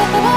Oh,